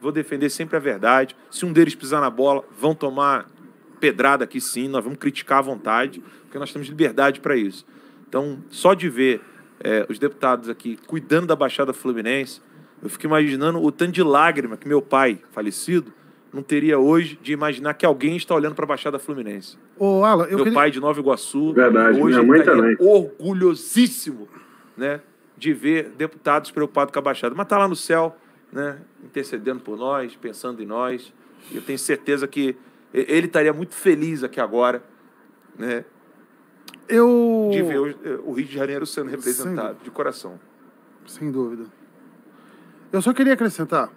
vou defender sempre a verdade. Se um deles pisar na bola, vão tomar pedrada aqui sim, nós vamos criticar à vontade, porque nós temos liberdade para isso. Então, só de ver é, os deputados aqui cuidando da Baixada Fluminense, eu fico imaginando o tanto de lágrima que meu pai, falecido, não teria hoje de imaginar que alguém está olhando para a Baixada Fluminense. Ô, Alan, eu meu queria... pai de Nova Iguaçu, Verdade, hoje minha mãe também. orgulhosíssimo né, de ver deputados preocupados com a Baixada. Mas está lá no céu, né, intercedendo por nós, pensando em nós. Eu tenho certeza que ele estaria muito feliz aqui agora, né, Eu... de ver o, o Rio de Janeiro sendo representado, de coração. Sem dúvida. Eu só queria acrescentar